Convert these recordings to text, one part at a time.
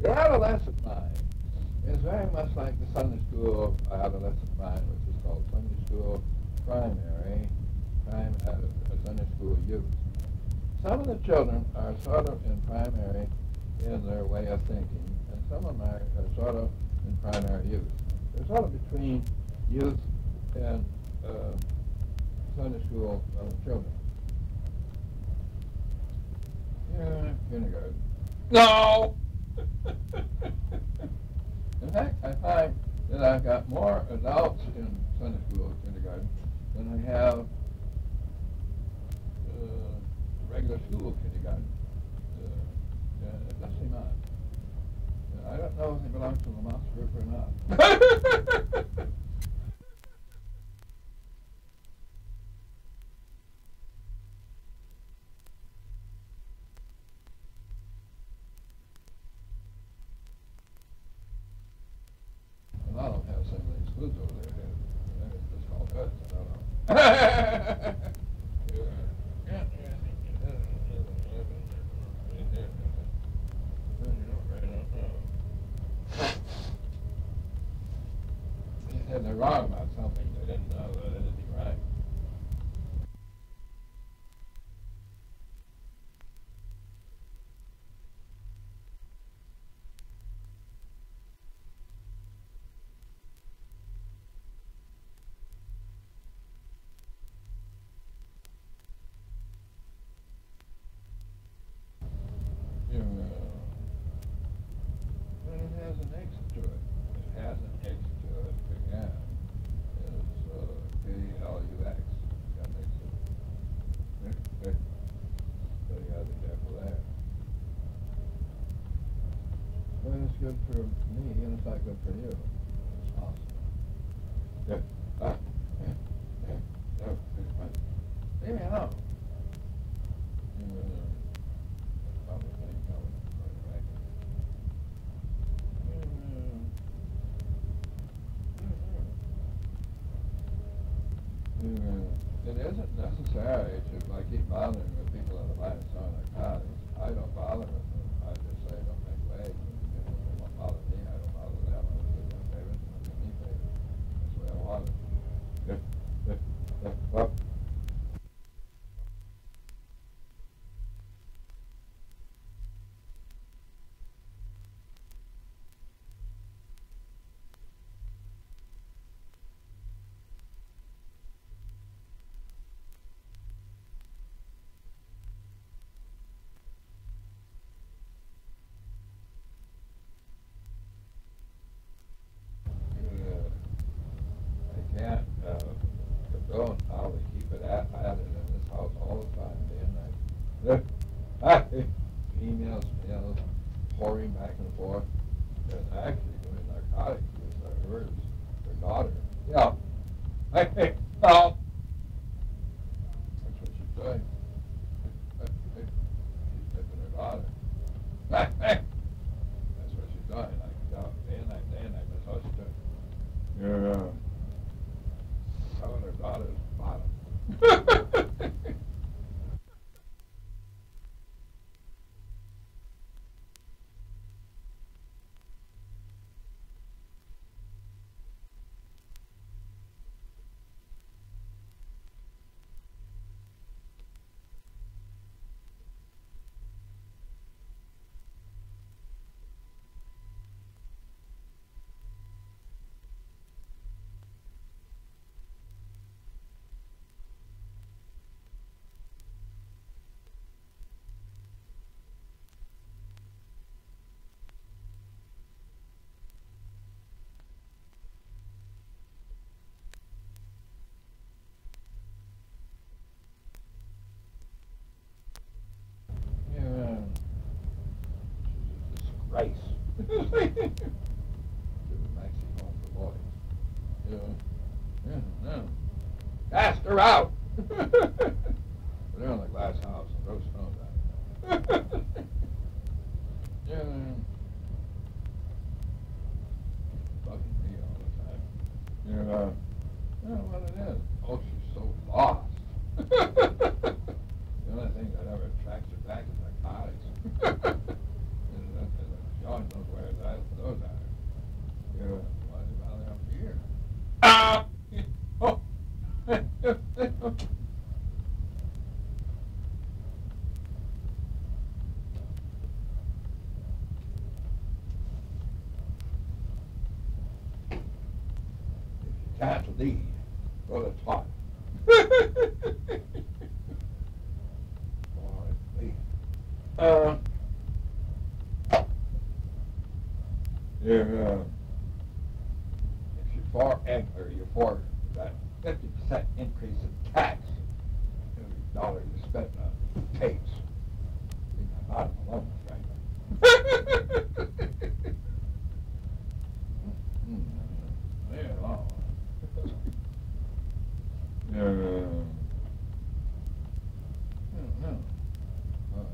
The adolescent mind is very much like the Sunday school adolescent mind, which is called Sunday school primary, prime, uh, Sunday school youth. Some of the children are sort of in primary in their way of thinking, and some of them are, are sort of in primary youth. They're sort of between youth and uh, Sunday school uh, children. Yeah, kindergarten. No! In fact, I find that I've got more adults in Sunday school kindergarten than I have uh, regular school kindergarten. Uh, yeah, does seem odd. I don't know if they belong to the mouse group or not. A lot of them have some of these foods over there. They're just all good. I don't know. And they're wrong about something. They didn't know that anything right. Yeah. But it has an exit it. Has again. So you there. But it's good for me and it's not good for you. It's awesome. Yeah. Ah. Yeah. Yeah. No. it's fine. Leave me alone. Yeah. Probably can't go right back. It isn't necessary to like keep bothering with people that are buying some narcotics. I don't bother with them. Ah. Disgrace. Maxie home for boys. Yeah. Yeah, no. Cast her out. They're in the glass house and throw stones at her. yeah. Bugging me all the time. Yeah. Uh, yeah, what it is. Oh, she's so lost. the only thing that ever attracts her back is narcotics. and, uh, and she always knows where cancel these. Well, it's hot. uh, you're, uh, if you're for egg or you're for that fifty percent increase in tax every dollar you spend on tapes, leave my bottom alone, right? Yeah, oh. Yeah. No, no. Uh,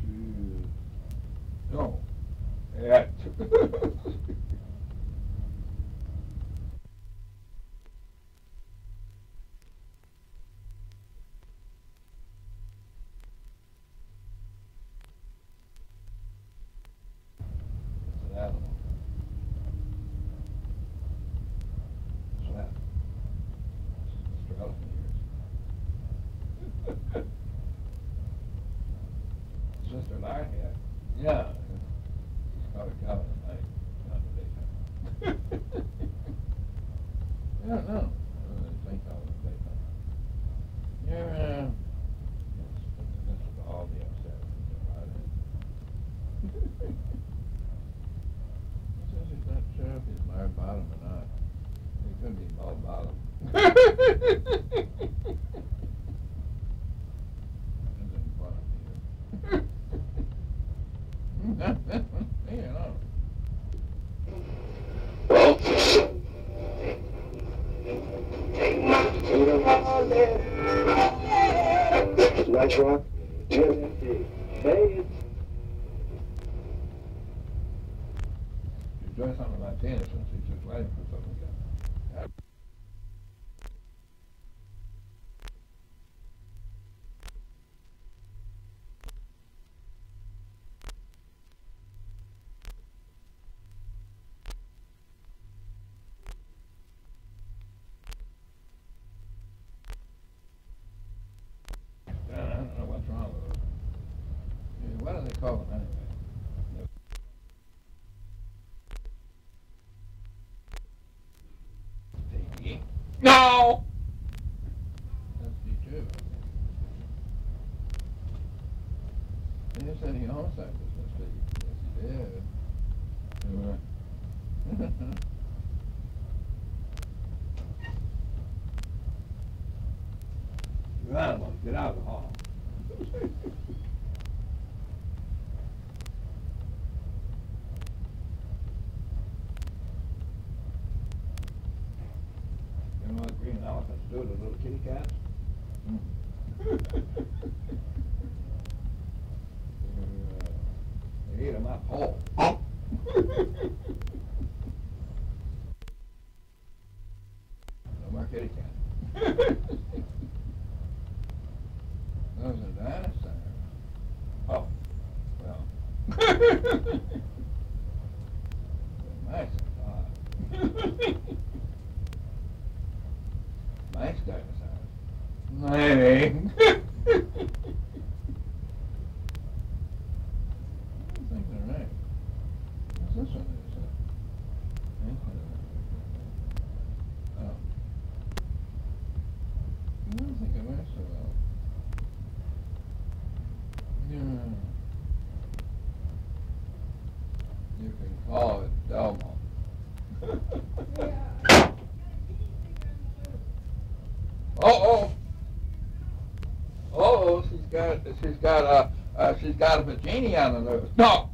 she- No. Yeah. It's an animal. Slap. Mr. Elephant ears. Sister Larry had, yeah. He's probably coming tonight, not today. I don't know. I think I'll wait on Yeah, uh, yes, but this is all the upset. about it. He says he's not sure if he's married bottom or not. He could be bald bottom. That's in front Yeah, What do they call them anyway? No! That's you too. He said he owns that business, but yes, he did. You get out of the hall. You know what green elephants do to little kitty cats? They eat them up. No more kitty cat. Those are dinosaurs. Oh, well. Mice are odd. Mice dinosaurs. Maybe. I think they're right. What's this one? Is it? Oh. I don't think it works so well. Yeah. You can call it Delmo. Oh, oh. Oh, she's got, she's got a, uh, she's got a bikini on the nose. No.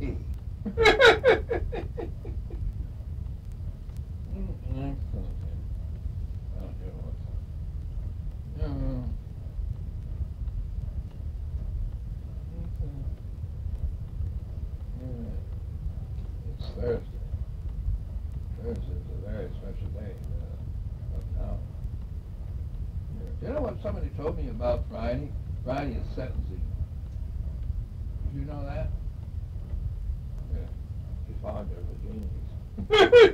Mm.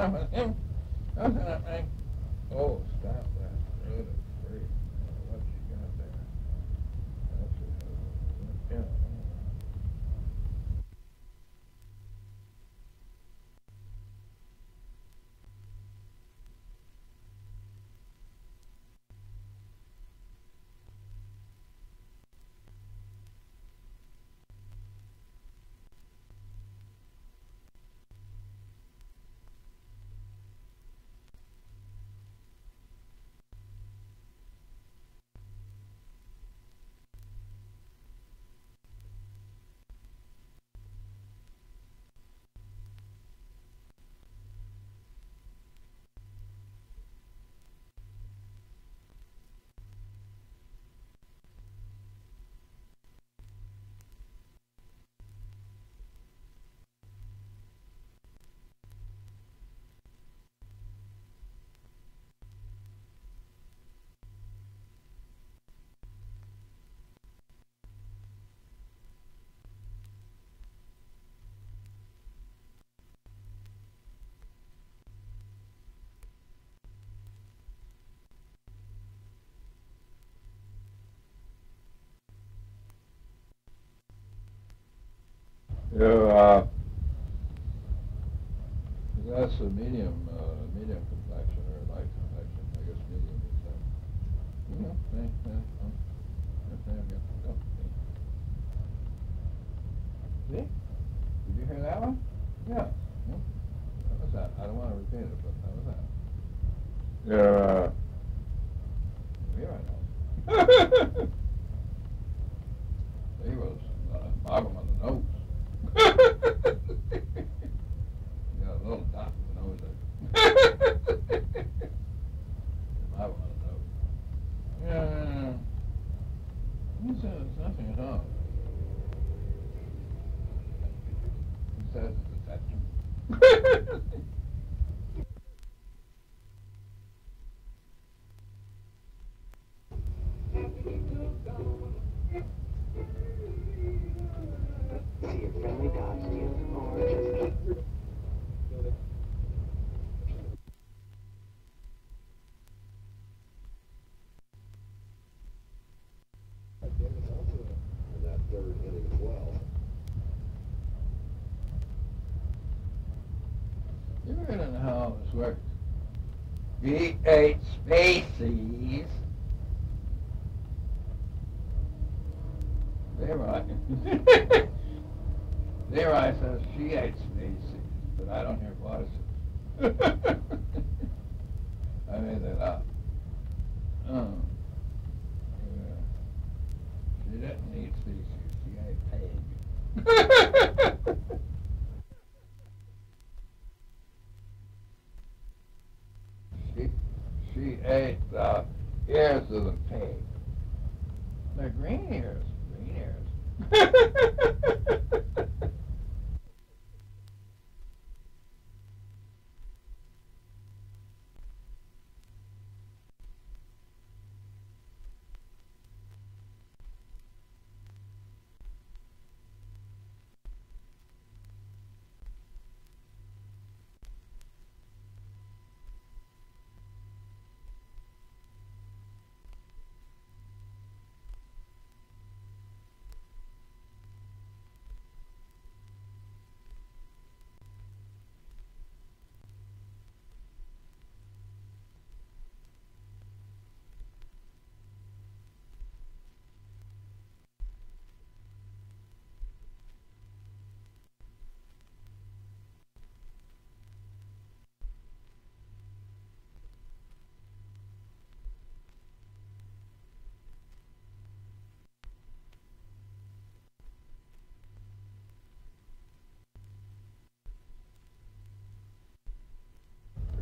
Ja. Yeah. uh, that's a medium, uh, medium complexion or light complexion. I guess medium is that. Yeah. See? Did you hear that one? Yeah. yeah. Was that. I don't want to repeat it, but that was that. Yeah. Uh, here I know. He ate species. Leroy. Leroy says she ate species, but I don't hear voices. I made that up. Oh. Yeah. She didn't eat species, she ate pig. she, she ate the ears of the pig. They're green ears, green ears.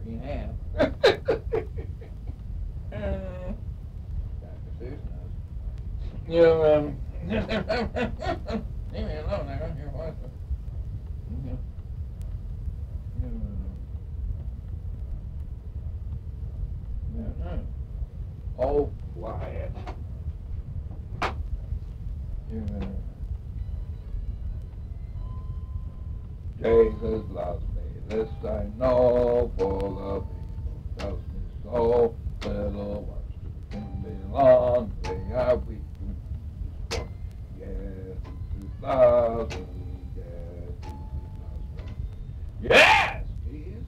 green ham. uh, Dr. Seuss knows. You um, leave me alone, I don't hear what. Okay. Yeah, no. Oh, quiet. Yeah. Jesus loves me, this I know, for the people tells me so, little Yes, he is.